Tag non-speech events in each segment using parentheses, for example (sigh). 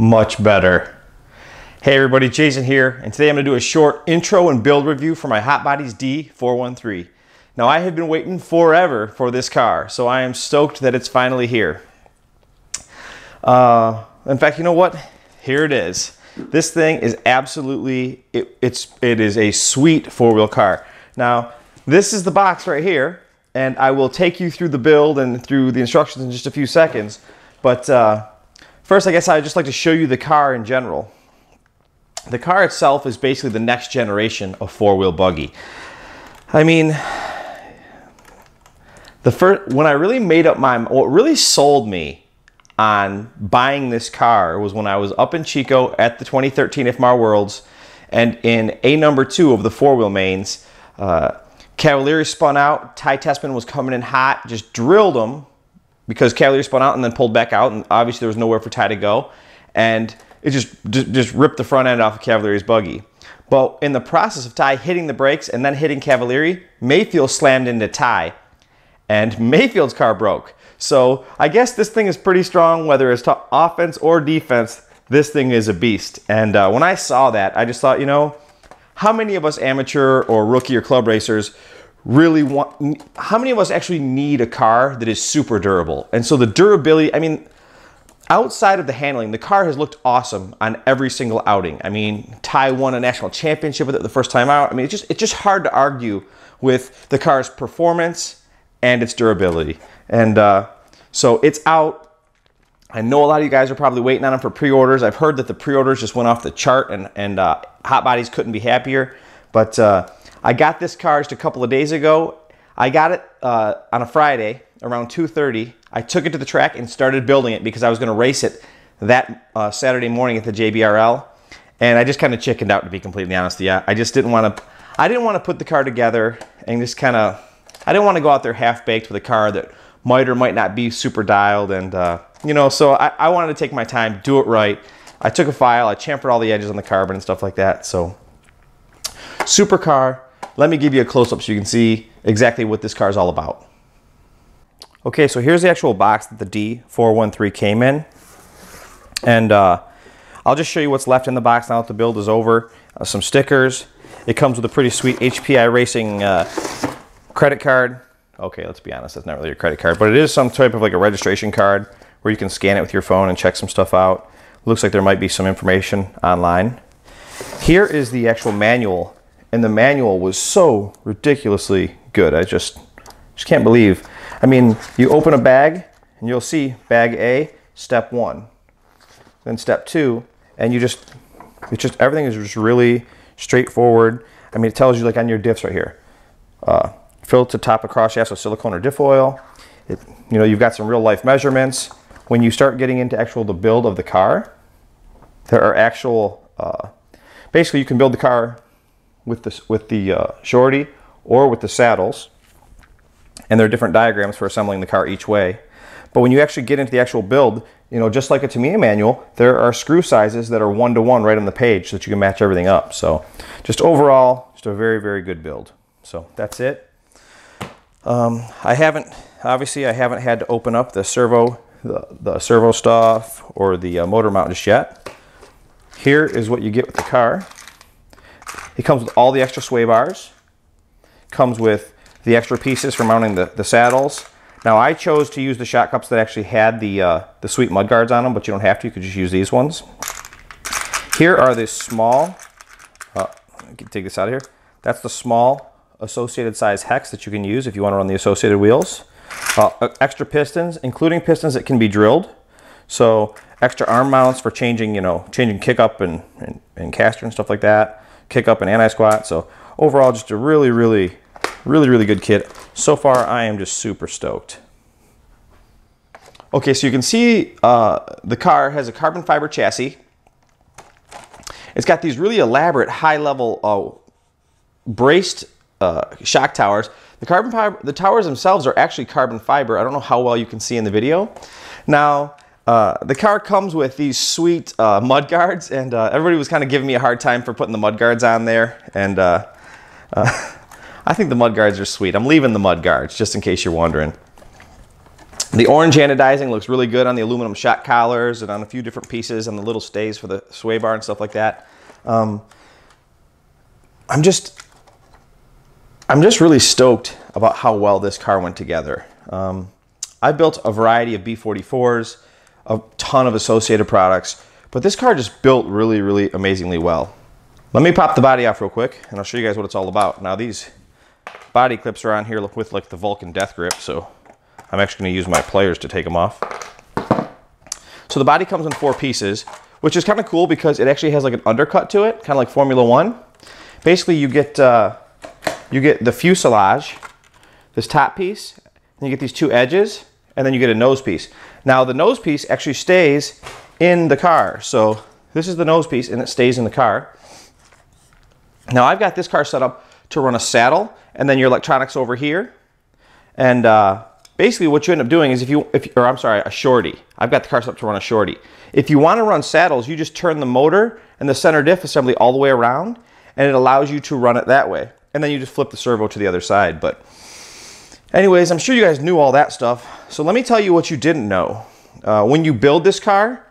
much better. Hey everybody, Jason here, and today I'm going to do a short intro and build review for my Hot Bodies D413. Now I have been waiting forever for this car, so I am stoked that it's finally here. Uh, in fact, you know what? Here it is. This thing is absolutely, it, it's, it is a sweet four-wheel car. Now, this is the box right here, and I will take you through the build and through the instructions in just a few seconds. But uh, first, I guess I'd just like to show you the car in general the car itself is basically the next generation of four-wheel buggy. I mean, the first when I really made up my what really sold me on buying this car was when I was up in Chico at the 2013 IFMAR Worlds, and in a number two of the four-wheel mains, uh, Cavalieri spun out. Ty Tessmann was coming in hot, just drilled him because Cavalieri spun out and then pulled back out, and obviously there was nowhere for Ty to go, and it just, just, just ripped the front end off of Cavalieri's buggy. But in the process of Ty hitting the brakes and then hitting Cavalieri, Maifield slammed into Ty, and Maifield's car broke. So I guess this thing is pretty strong, whether it's offense or defense. This thing is a beast. And uh, when I saw that, I just thought, you know, how many of us amateur or rookie or club racers really want? How many of us actually need a car that is super durable? And so the durability. I mean outside of the handling, the car has looked awesome on every single outing. I mean, Ty won a national championship with it the first time out. I mean, it's just it's just hard to argue with the car's performance and its durability. And uh, so it's out. I know a lot of you guys are probably waiting on them for pre-orders. I've heard that the pre-orders just went off the chart, and and uh, Hot Bodies couldn't be happier. But uh, I got this car just a couple of days ago. I got it uh, on a Friday around 2:30 I took it to the track and started building it because I was going to race it that uh, Saturday morning at the JBRL. And I just kind of chickened out, to be completely honest. Yeah, I just didn't want to. I didn't want to put the car together and just kind of. I didn't want to go out there half baked with a car that might or might not be super dialed, and uh, you know. So I, I wanted to take my time, do it right. I took a file, I chamfered all the edges on the carbon and stuff like that. So super car. Let me give you a close up so you can see exactly what this car is all about. Okay, so here's the actual box that the D413 came in. And uh, I'll just show you what's left in the box now that the build is over. Uh, some stickers. It comes with a pretty sweet HPI Racing uh, credit card. Okay, let's be honest, that's not really a credit card, but it is some type of like a registration card where you can scan it with your phone and check some stuff out. Looks like there might be some information online. Here is the actual manual, and the manual was so ridiculously good. I just, just can't believe I mean, you open a bag and you'll see bag A, step one. Then step two, and you just, it's just, everything is just really straightforward. I mean, it tells you like on your diffs right here. Uh, fill to top of cross with silicone or diff oil. It, you know, you've got some real life measurements. When you start getting into actual the build of the car, there are actual, uh, basically you can build the car with the, with the uh, shorty or with the saddles and there are different diagrams for assembling the car each way. But when you actually get into the actual build, you know, just like a Tamiya manual, there are screw sizes that are one to one right on the page so that you can match everything up. So just overall, just a very, very good build. So that's it. Um, I haven't, obviously I haven't had to open up the servo, the, the servo stuff or the uh, motor mount just yet. Here is what you get with the car. It comes with all the extra sway bars. Comes with the extra pieces for mounting the, the saddles. Now I chose to use the shot cups that actually had the, uh, the sweet mud guards on them, but you don't have to, you could just use these ones. Here are the small, uh, take this out of here. That's the small associated size hex that you can use if you want to run the associated wheels. Uh, extra pistons, including pistons that can be drilled. So extra arm mounts for changing, you know, changing kick up and, and, and caster and stuff like that. Kick up and anti-squat. So overall, just a really, really Really, really good kit. So far, I am just super stoked. Okay, so you can see uh, the car has a carbon fiber chassis. It's got these really elaborate high-level uh, braced uh, shock towers. The carbon fiber, the towers themselves are actually carbon fiber. I don't know how well you can see in the video. Now, uh, the car comes with these sweet uh, mud guards, and uh, everybody was kind of giving me a hard time for putting the mud guards on there. And uh, uh, (laughs) I think the mud guards are sweet. I'm leaving the mud guards just in case you're wondering. The orange anodizing looks really good on the aluminum shock collars and on a few different pieces and the little stays for the sway bar and stuff like that. Um, I'm just, I'm just really stoked about how well this car went together. Um, I built a variety of B44s, a ton of associated products, but this car just built really, really amazingly well. Let me pop the body off real quick and I'll show you guys what it's all about. Now these body clips are on here with like the Vulcan death grip, so I'm actually gonna use my pliers to take them off. So the body comes in four pieces, which is kind of cool because it actually has like an undercut to it, kind of like Formula One. Basically you get, uh, you get the fuselage, this top piece, and you get these two edges, and then you get a nose piece. Now the nose piece actually stays in the car. So this is the nose piece and it stays in the car. Now I've got this car set up to run a saddle and then your electronics over here. And uh, basically what you end up doing is if you, if, or I'm sorry, a shorty. I've got the car set up to run a shorty. If you want to run saddles, you just turn the motor and the center diff assembly all the way around and it allows you to run it that way. And then you just flip the servo to the other side. But anyways, I'm sure you guys knew all that stuff. So let me tell you what you didn't know. Uh, when you build this car,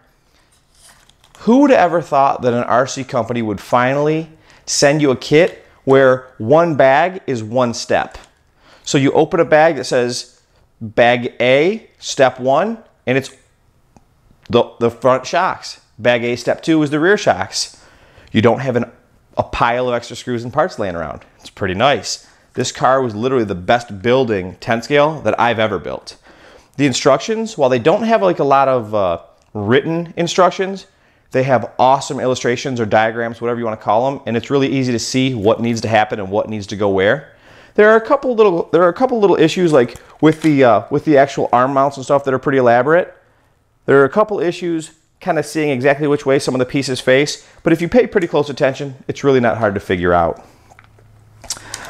who would have ever thought that an RC company would finally send you a kit where one bag is one step? So you open a bag that says bag A, step one, and it's the, the front shocks. Bag A, step two is the rear shocks. You don't have an, a pile of extra screws and parts laying around. It's pretty nice. This car was literally the best building 10 scale that I've ever built. The instructions, while they don't have like a lot of uh, written instructions, they have awesome illustrations or diagrams, whatever you want to call them, and it's really easy to see what needs to happen and what needs to go where. There are a couple little there are a couple little issues like with the uh, with the actual arm mounts and stuff that are pretty elaborate. There are a couple issues kind of seeing exactly which way some of the pieces face, but if you pay pretty close attention, it's really not hard to figure out.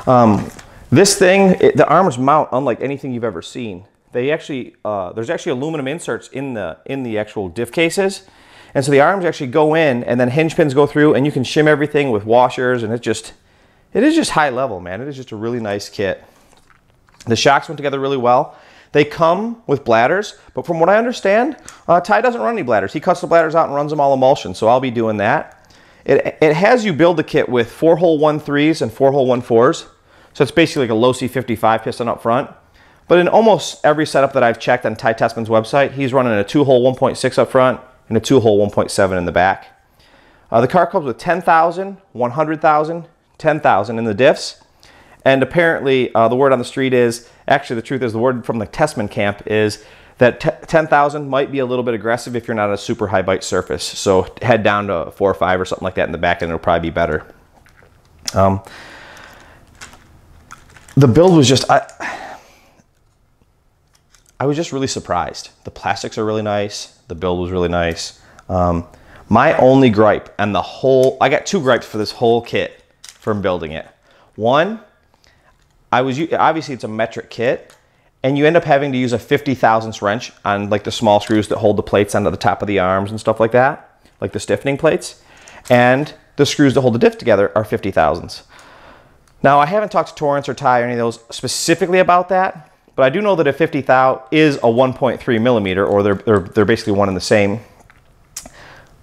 Um, this thing, it, the arms mount unlike anything you've ever seen. They actually, uh, there's actually aluminum inserts in the in the actual diff cases, and so the arms actually go in and then hinge pins go through and you can shim everything with washers and it just, it is just high level, man. It is just a really nice kit. The shocks went together really well. They come with bladders, but from what I understand, uh, Ty doesn't run any bladders. He cuts the bladders out and runs them all emulsion, so I'll be doing that. It, it has you build the kit with four hole one threes and four hole one fours. So it's basically like a low C55 piston up front. But in almost every setup that I've checked on Ty Tessmann's website, he's running a two hole 1.6 up front and a two hole 1.7 in the back. Uh, the car comes with 10,000, 100,000, 10,000 in the diffs. And apparently uh, the word on the street is, actually the truth is the word from the Tessmann camp is that 10,000 might be a little bit aggressive if you're not a super high bite surface. So head down to four or five or something like that in the back and it'll probably be better. Um, the build was just, I, I was just really surprised. The plastics are really nice. The build was really nice. Um, my only gripe and the whole, I got two gripes for this whole kit from building it. One, I was, obviously it's a metric kit and you end up having to use a 50 thousandths wrench on like the small screws that hold the plates onto the top of the arms and stuff like that, like the stiffening plates. And the screws that hold the diff together are 50 thousandths. Now I haven't talked to Torrance or Ty or any of those specifically about that, but I do know that a 50 thou is a 1.3 millimeter, or they're, they're, they're basically one and the same.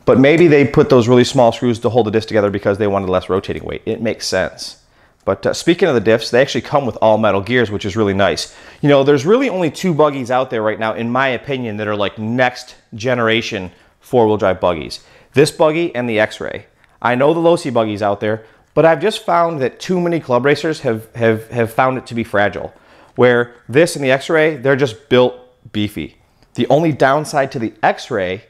But maybe they put those really small screws to hold the disc together because they wanted less rotating weight. It makes sense. But uh, speaking of the diffs, they actually come with all metal gears, which is really nice. You know, there's really only two buggies out there right now, in my opinion, that are like next generation four-wheel drive buggies. This buggy and the X-Ray. I know the Losi buggies out there, but I've just found that too many club racers have, have, have found it to be fragile where this and the X-Ray, they're just built beefy. The only downside to the X-Ray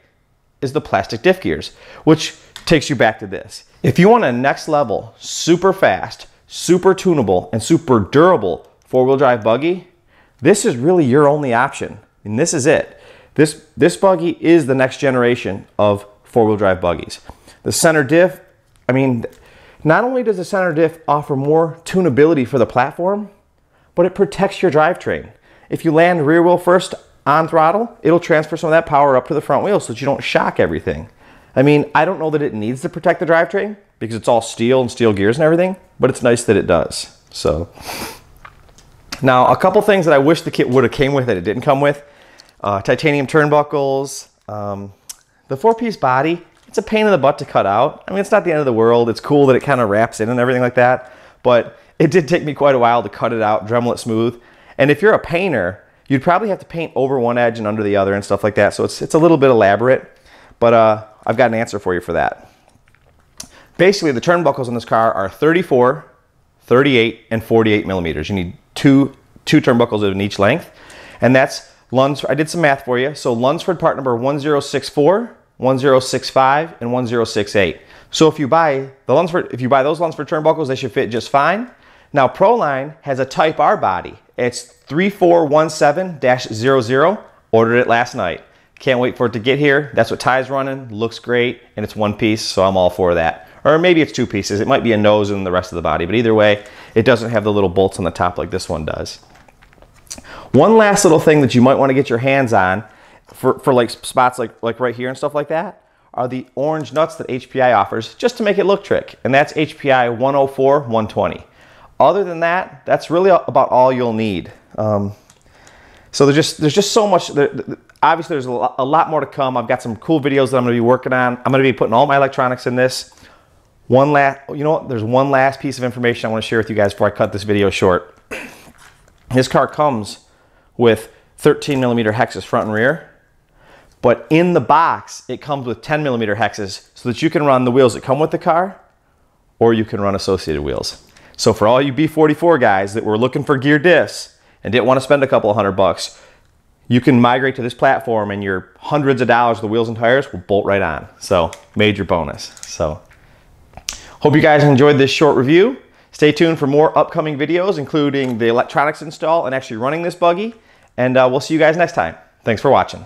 is the plastic diff gears, which takes you back to this. If you want a next level, super fast, super tunable, and super durable four-wheel drive buggy, this is really your only option. And this is it. This, this buggy is the next generation of four-wheel drive buggies. The center diff, I mean, not only does the center diff offer more tunability for the platform, but it protects your drivetrain. If you land rear wheel first on throttle, it'll transfer some of that power up to the front wheel so that you don't shock everything. I mean, I don't know that it needs to protect the drivetrain because it's all steel and steel gears and everything, but it's nice that it does. So now a couple things that I wish the kit would have came with that it didn't come with. uh, titanium turnbuckles. Um, the four-piece body, it's a pain in the butt to cut out. I mean, it's not the end of the world. It's cool that it kind of wraps in and everything like that. But it did take me quite a while to cut it out, Dremel it smooth. And if you're a painter, you'd probably have to paint over one edge and under the other and stuff like that. So it's, it's a little bit elaborate, but uh, I've got an answer for you for that. Basically, the turnbuckles on this car are 34, 38, and 48 millimeters. You need two, two turnbuckles in each length. And that's Lunsford. I did some math for you. So Lunsford part number 1064, 1065, and 1068. So if you buy the Lunsford, if you buy those Lunsford turnbuckles, they should fit just fine. Now Proline has a Type R body. It's 3417-00. Ordered it last night. Can't wait for it to get here. That's what Ty's running. Looks great, and it's one piece, so I'm all for that. Or maybe it's two pieces. It might be a nose and the rest of the body, but either way, it doesn't have the little bolts on the top like this one does. One last little thing that you might want to get your hands on for, for like spots like, like right here and stuff like that are the orange nuts that HPI offers just to make it look trick. And that's HPI 104, 120. Other than that, that's really about all you'll need. Um, so there's just there's just so much. Obviously, there's a lot, more to come. I've got some cool videos that I'm going to be working on. I'm going to be putting all my electronics in this. One last, you know what? There's one last piece of information I want to share with you guys before I cut this video short. This car comes with 13 millimeter hexes front and rear, but in the box it comes with 10 millimeter hexes so that you can run the wheels that come with the car, or you can run associated wheels. So for all you B44 guys that were looking for gear diffs and didn't want to spend a couple hundred bucks, you can migrate to this platform and your hundreds of dollars, of the wheels and tires will bolt right on. So major bonus. So hope you guys enjoyed this short review. Stay tuned for more upcoming videos, including the electronics install and actually running this buggy. And uh, we'll see you guys next time. Thanks for watching.